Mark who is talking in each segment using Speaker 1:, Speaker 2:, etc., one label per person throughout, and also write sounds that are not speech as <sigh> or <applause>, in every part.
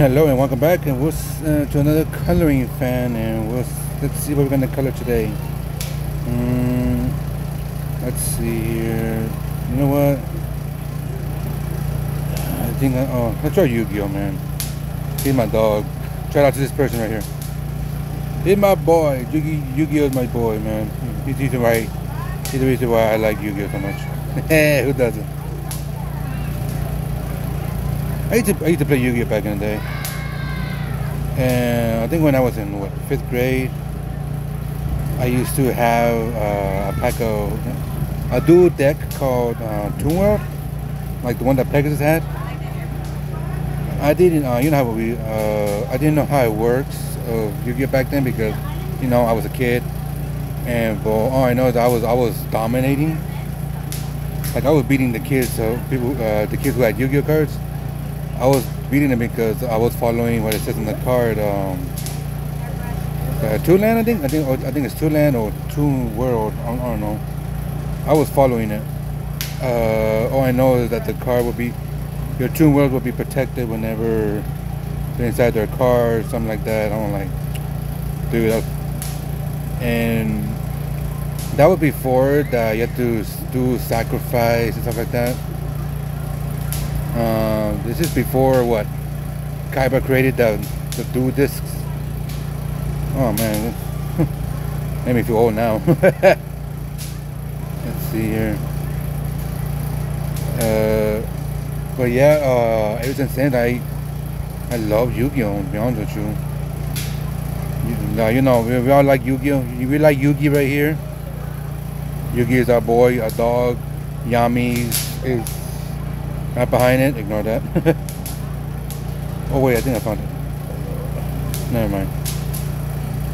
Speaker 1: Hello and welcome back and we'll, uh, to another coloring fan and we'll, let's see what we're going to color today. Mm, let's see here. You know what? I think I, oh let's try Yu-Gi-Oh man. He's my dog. Shout out to this person right here. He's my boy. Yu-Gi- Yu-Gi-Oh is my boy man. He's the reason why he's the reason why I like Yu-Gi-Oh so much. <laughs> Who doesn't? I used to I used to play Yu-Gi-Oh back in the day. And I think when I was in what fifth grade, I used to have uh, a pack of a dual deck called uh, Toon World, like the one that Pegasus had. I didn't, uh, you know how we, uh, I didn't know how it works of Yu-Gi-Oh back then because, you know, I was a kid, and but all I know is I was I was dominating. Like I was beating the kids, so people, uh, the kids who had Yu-Gi-Oh cards. I was beating it because I was following what it says in the card. Um, uh, Land, I think. I think. I think it's two Land or two World. I don't, I don't, know. I was following it. Uh, all I know is that the card will be, your Toon World will be protected whenever they're inside their car or something like that. I'm like, dude. Was, and that was before that you have to do sacrifice and stuff like that. This is before what Kaiba created the the duel disks. Oh man, made me feel old now. <laughs> Let's see here. Uh, but yeah, uh, ever since then I I love Yu-Gi-Oh. To be honest with you. You, you know, we, we all like Yu-Gi-Oh. We like Yu-Gi right here. Yugi is our boy, our dog. Yami is Right behind it, ignore that. <laughs> oh wait, I think I found it. Never mind.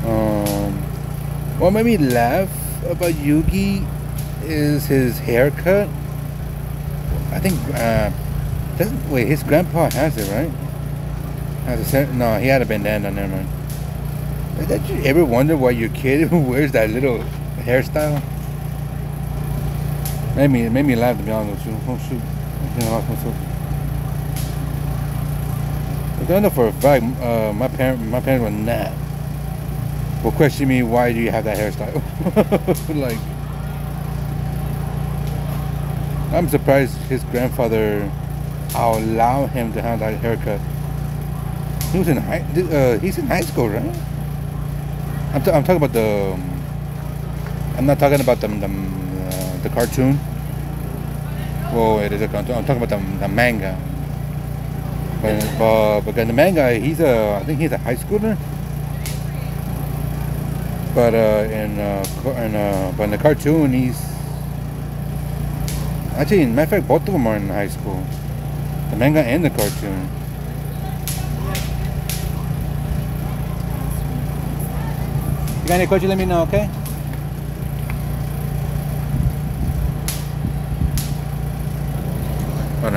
Speaker 1: Um, what made me laugh about Yugi is his haircut. I think, uh, doesn't, wait, his grandpa has it, right? Has a, no, he had a bandana, never mind. Did you ever wonder why your kid <laughs> wears that little hairstyle? Made me, it made me laugh to be honest with you. Oh shoot. I know for a fact, uh, my parent, my parents were not. Will question me, why do you have that hairstyle? <laughs> like, I'm surprised his grandfather allowed him to have that haircut. He was in high, uh, he's in high school, right? I'm, I'm talking about the. Um, I'm not talking about the the, uh, the cartoon. Well, it is a. I'm talking about the, the manga. But, but because the manga, he's a, I think he's a high schooler. But uh, in, uh, in uh, but in the cartoon, he's actually, in matter of fact, both of them are in high school. The manga and the cartoon. You got any questions? Let me know, okay?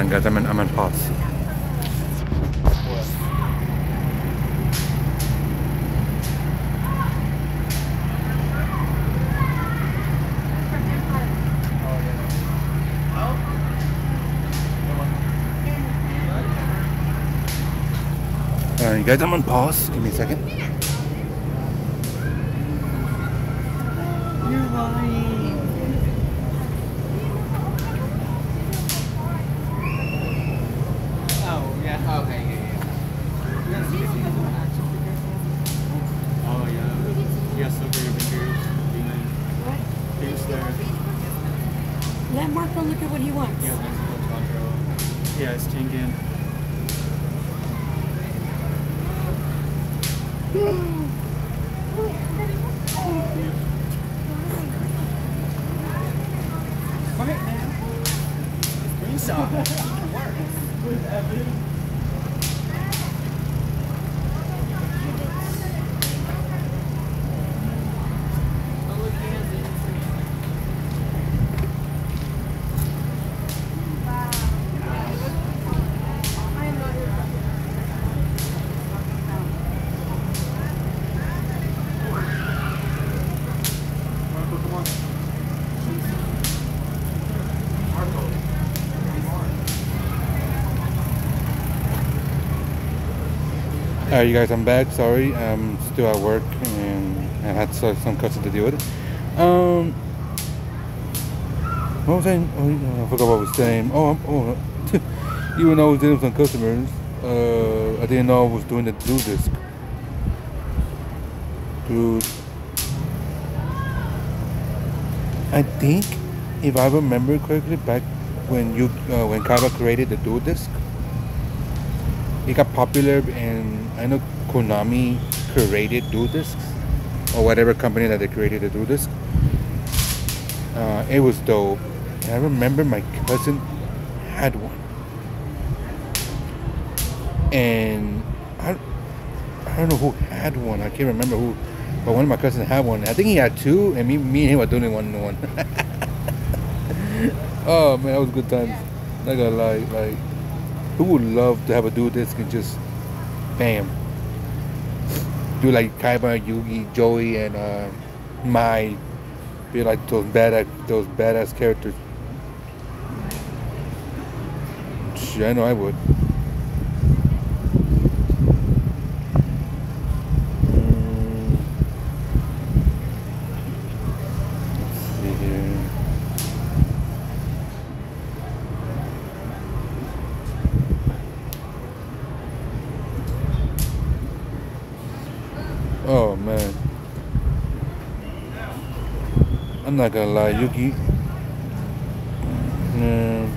Speaker 1: Guys, I'm in, I'm in pause. Alright guys, I'm on pause. Give me a second.
Speaker 2: Let Marco look at what he wants.
Speaker 3: Yeah, Yeah, it's Tengen. <sighs> <sighs> <sighs>
Speaker 1: Alright, you guys, I'm back. Sorry, I'm still at work and I had some customers to deal with. Um, what was I? Oh, I forgot what I was saying. Oh, I'm- oh, <laughs> even though I was dealing with some customers, uh, I didn't know I was doing the do disc. Dude, I think if I remember correctly, back when you uh, when Kaiba created the duel disk, it got popular and I know Konami created duel disks or whatever company that they created the duel disk. Uh, it was dope. And I remember my cousin had one, and I I don't know who had one. I can't remember who, but one of my cousins had one. I think he had two, and me me and him were doing one to one. <laughs> oh man, that was good times. Not gonna lie, like who would love to have a duel disk and just bam do like Kaiba, Yugi, Joey, and uh, Mai be like those badass those badass characters. I know I would. Mm. Let's see here. Oh man. I'm not gonna lie, Yuki. Mm,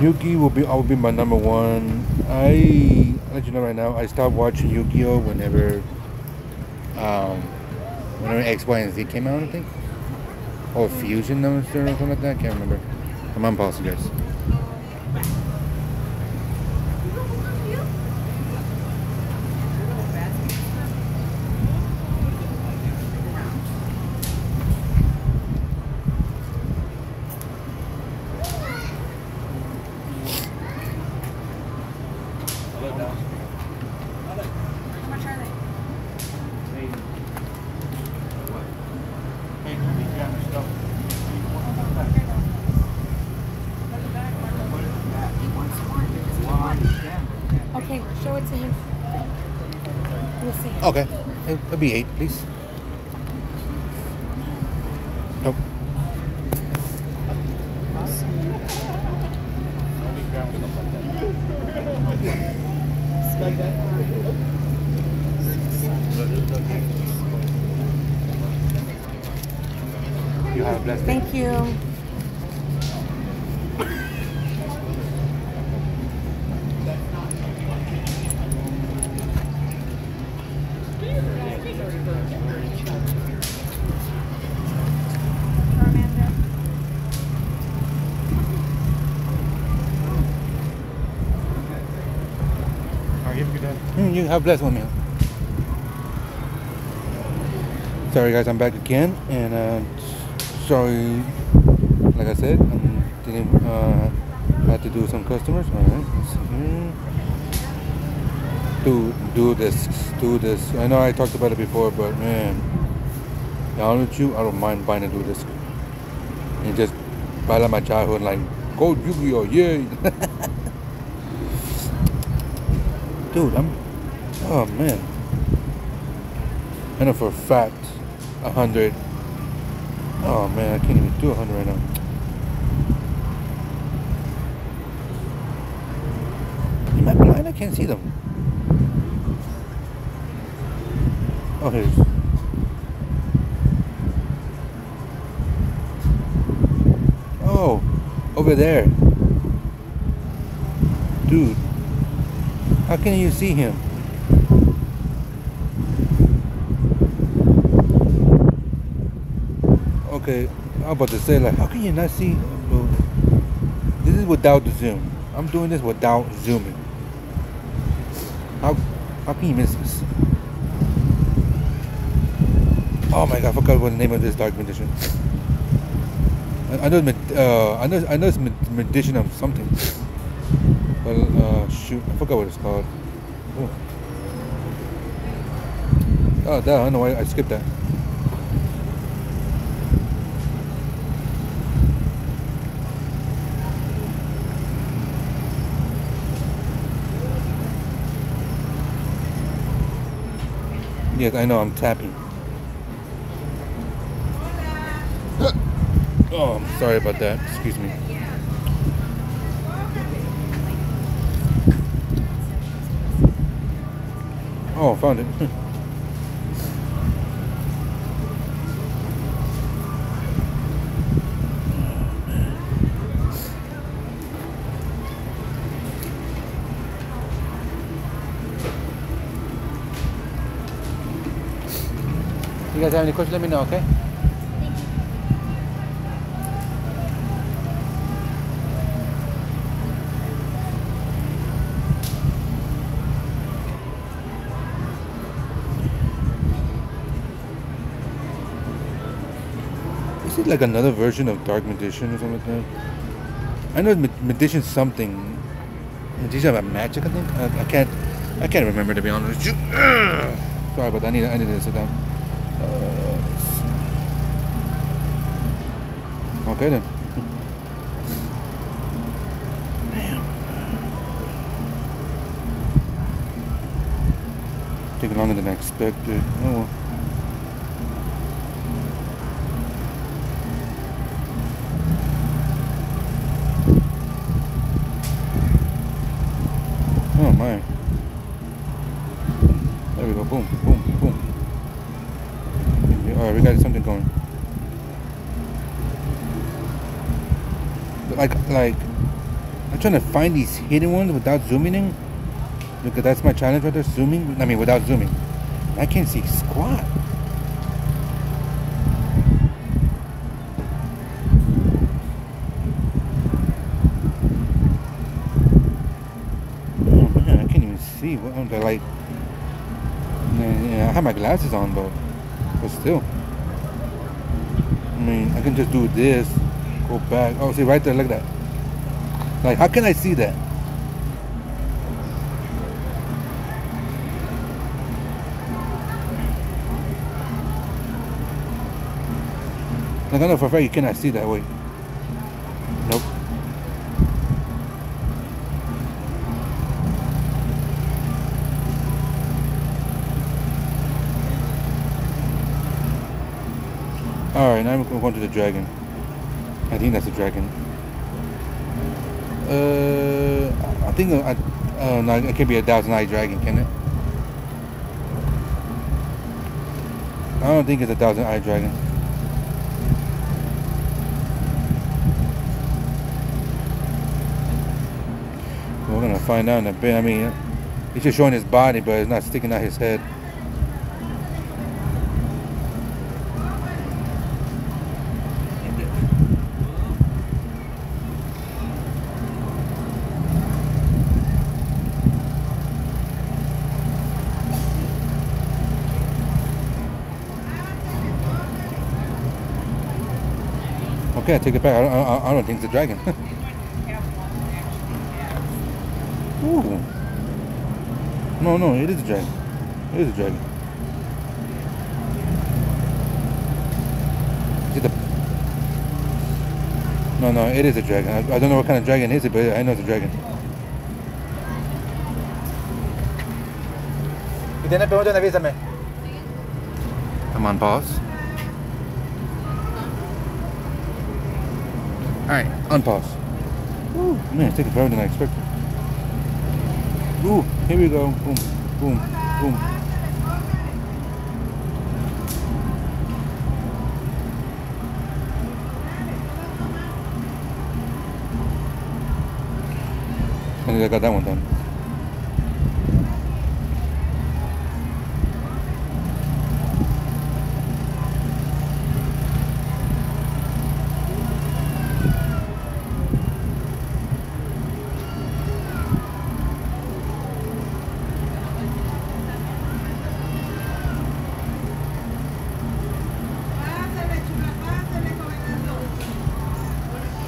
Speaker 1: Yuki will be will be my number one. I let you know right now. I stopped watching Yu-Gi-Oh whenever um whenever X, Y, and Z came out. I think or Fusion or something like that. I can't remember. I'm on pause, guys.
Speaker 2: Okay, show it to him. We'll see.
Speaker 1: Okay, it'll be eight, please. Nope. You have a blessed day.
Speaker 2: Thank you.
Speaker 3: Alright, you have a good day.
Speaker 1: Mm, you have blessed one, man. Sorry, guys, I'm back again, and uh, sorry, like I said, I'm didn't uh, had to do some customers. All right. Do do this, do this. I know I talked about it before, but man, honest with you, I don't mind buying a do this. And just buy like my childhood, like go Yu-Gi-Oh, yay! <laughs> Dude, I'm. Oh man. I know for a fact, a hundred. Oh man, I can't even do a hundred right now. Am I blind? I can't see them. Oh, here's. Oh, over there. Dude, how can you see him? I'm about to say like, how can you not see? Well, this is without the zoom. I'm doing this without zooming. How how can you miss this? Oh my god, I forgot what the name of this dark. I, I know, uh, I know, I know it's med- magician of something. But uh, shoot, I forgot what it's called. Oh, oh that, I know why I skipped that. Yes, I know, I'm tapping. <coughs> Oh, I'm sorry about that. Excuse me. Oh, found it. <laughs> You guys have any questions? Let me know, okay? Is it like another version of Dark Magician or something like that? I know Ma- Magician something. Magician about magic, I think. I, I can't. I can't remember to be honest. <clears throat> Sorry, but I need. I need to sit down. Okay then. Damn. Taking longer than I expected. Oh. well. Oh my. There we go. Boom, boom, boom. Alright, we got something going. Like, like, I'm trying to find these hidden ones without zooming in. Look, that's my challenge right there. Zooming. I mean, without zooming. I can't see squat. Oh man, I can't even see. What I'm like. Yeah, I have my glasses on, but but still. I mean, I can just do this, go back. Oh, see right there. Look at that. Like, how can I see that? Like, I know for a fact you cannot see that way. Alright, now we're going to the dragon. I think that's a dragon. Uh, I think uh, I, uh, no, it can't be a thousand eye dragon, can it? I don't think it's a thousand eye dragon. We're gonna find out in a bit. I mean, it's just showing his body, but it's not sticking out his head. Okay, I take it back. I don't, I, I don't think it's a dragon. <laughs> Ooh. No, no, it is a dragon. It is a dragon. Is it. No, no, it is a dragon. I, I don't know what kind of dragon is it, but I know it's a dragon. Si tienes preguntas, avísame. I'm on pause. Alright, unpause. Ooh, man, it's taking forever than I expected. Ooh, here we go. Boom, boom, boom. I think I got that one done.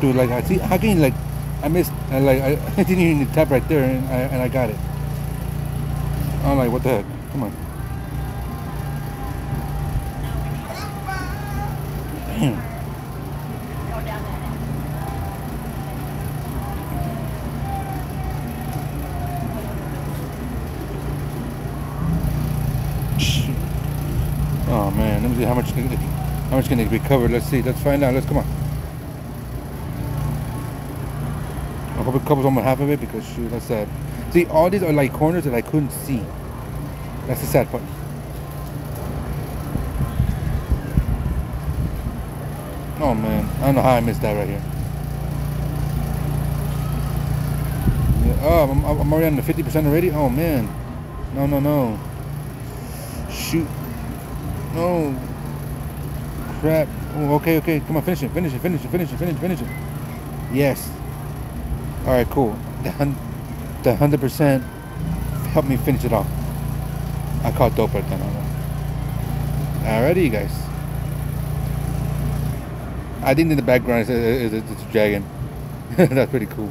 Speaker 1: Dude, like, I see, how can you, like, I missed, I, like, I, <laughs> I didn't even tap right there and I, and I got it. I'm like, what the heck? Come on. Damn. Oh, let me see how much how much can it recover. Let's see. Let's find out. Let's come on. It covers almost half of it because shoot, that's sad. See, all these are like corners that I couldn't see. That's the sad part. Oh man, I don't know how I missed that right here. Yeah, oh, I'm, I'm already on the 50% already? Oh man. No, no, no. Shoot. No. Crap. Oh, okay, okay. Come on, finish it, finish it, finish it, finish it, finish it, finish it. Yes. Alright, cool. The, 100% helped me finish it off. I caught dope right then. Alrighty, guys. I think in the background it's a, it's a, dragon. <laughs> That's pretty cool.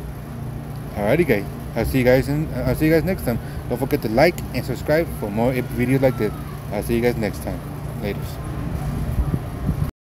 Speaker 1: Alrighty, guys. I'll see you guys in. I'll see you guys next time. Don't forget to like and subscribe for more videos like this. I'll see you guys next time. Laters.